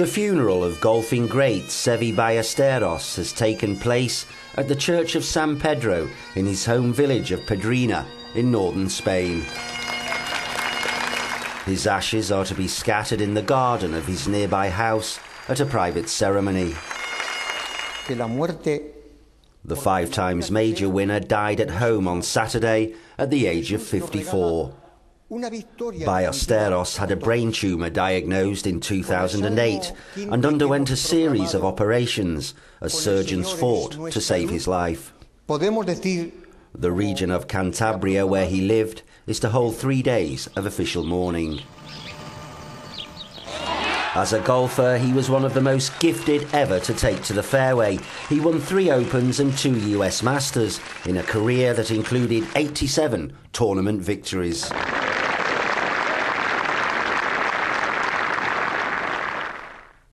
The funeral of golfing great Seve Ballesteros has taken place at the Church of San Pedro in his home village of Pedrena in northern Spain. His ashes are to be scattered in the garden of his nearby house at a private ceremony. The five times major winner died at home on Saturday at the age of 54. Ballesteros had a brain tumour diagnosed in 2008 and underwent a series of operations as surgeons fought to save his life. The region of Cantabria where he lived is to hold three days of official mourning. As a golfer, he was one of the most gifted ever to take to the fairway. He won three Opens and two US Masters in a career that included 87 tournament victories.